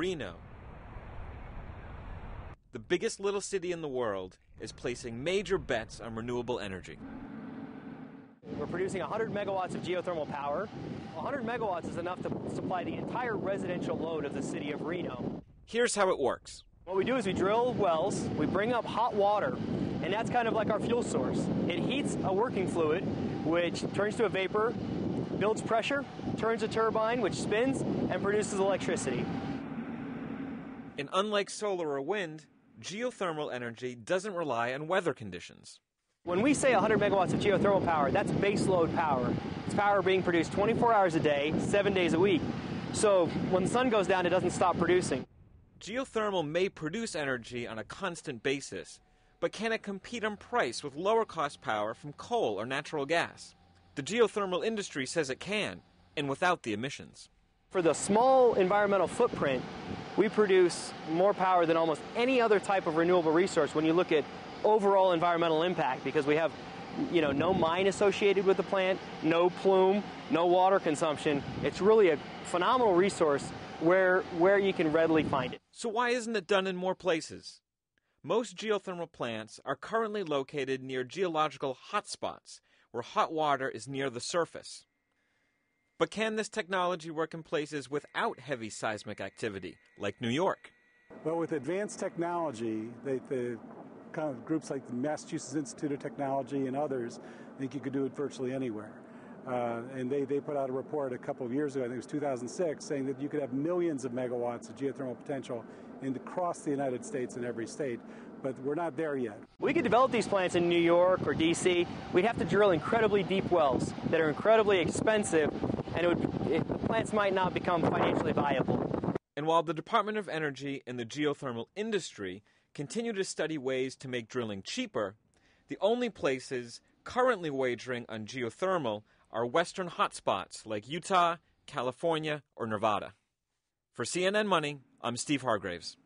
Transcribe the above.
Reno. The biggest little city in the world is placing major bets on renewable energy. We're producing 100 megawatts of geothermal power. 100 megawatts is enough to supply the entire residential load of the city of Reno. Here's how it works. What we do is we drill wells, we bring up hot water, and that's kind of like our fuel source. It heats a working fluid, which turns to a vapor, builds pressure, turns a turbine, which spins and produces electricity. And unlike solar or wind, geothermal energy doesn't rely on weather conditions. When we say 100 megawatts of geothermal power, that's base load power. It's power being produced 24 hours a day, seven days a week. So when the sun goes down, it doesn't stop producing. Geothermal may produce energy on a constant basis, but can it compete on price with lower cost power from coal or natural gas? The geothermal industry says it can, and without the emissions. For the small environmental footprint, we produce more power than almost any other type of renewable resource when you look at overall environmental impact because we have you know no mine associated with the plant, no plume, no water consumption. It's really a phenomenal resource where where you can readily find it. So why isn't it done in more places? Most geothermal plants are currently located near geological hotspots where hot water is near the surface. But can this technology work in places without heavy seismic activity, like New York? Well, with advanced technology, they, the kind of groups like the Massachusetts Institute of Technology and others think you could do it virtually anywhere. Uh, and they, they put out a report a couple of years ago, I think it was 2006, saying that you could have millions of megawatts of geothermal potential in, across the United States in every state. But we're not there yet. We could develop these plants in New York or D.C. We'd have to drill incredibly deep wells that are incredibly expensive, and it would, it, the plants might not become financially viable. And while the Department of Energy and the geothermal industry continue to study ways to make drilling cheaper, the only places currently wagering on geothermal are western hotspots like Utah, California, or Nevada. For CNN Money, I'm Steve Hargreaves.